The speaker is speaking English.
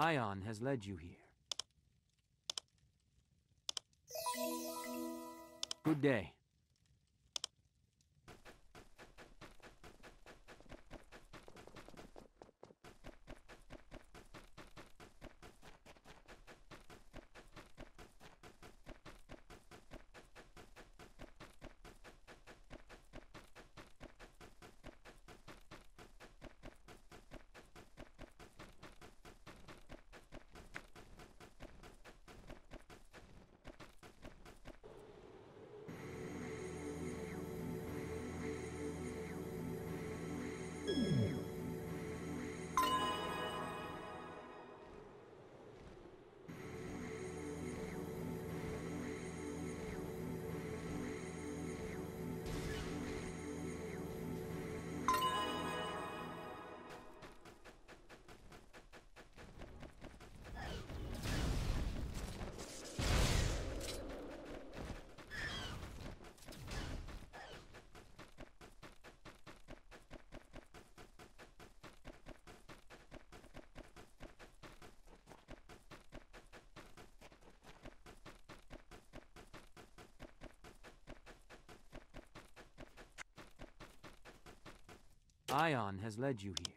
Ion has led you here. Good day. Mm-hmm. Ion has led you here.